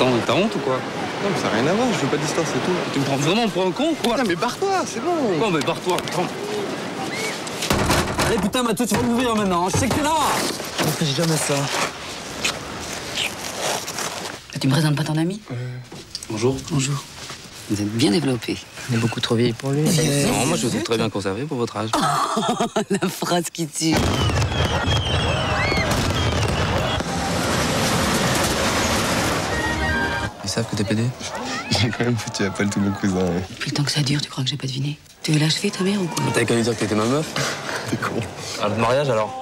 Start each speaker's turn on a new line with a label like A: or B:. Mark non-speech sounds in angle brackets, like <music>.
A: Attends, t'as honte ou quoi
B: Non, mais ça n'a rien à voir, je veux pas d'histoire, c'est tout.
A: Tu me prends vraiment pour un con ou quoi
B: Non, mais barre-toi, c'est bon.
A: Non, mais barre-toi. Attends.
C: Allez putain Mathieu, tu vas m'ouvrir maintenant, je sais que t'es là
B: Je ne ferai jamais ça.
D: Tu me présentes pas ton ami
A: Bonjour.
D: Bonjour. Vous êtes bien développé.
E: On est beaucoup trop vieille pour lui.
A: Non, moi je vous trouve très bien conservé pour votre âge. <laughs>
D: La phrase qui tue.
A: Ils savent que t'es pédé <laughs>
B: J'ai quand même foutu à poil tous nos cousins. hein.
D: Depuis le temps que ça dure, tu crois que j'ai pas deviné Tu veux l'achever, ta mère, ou quoi
A: T'avais qu'à lui dire que t'étais ma meuf.
B: T'es con.
A: À notre mariage alors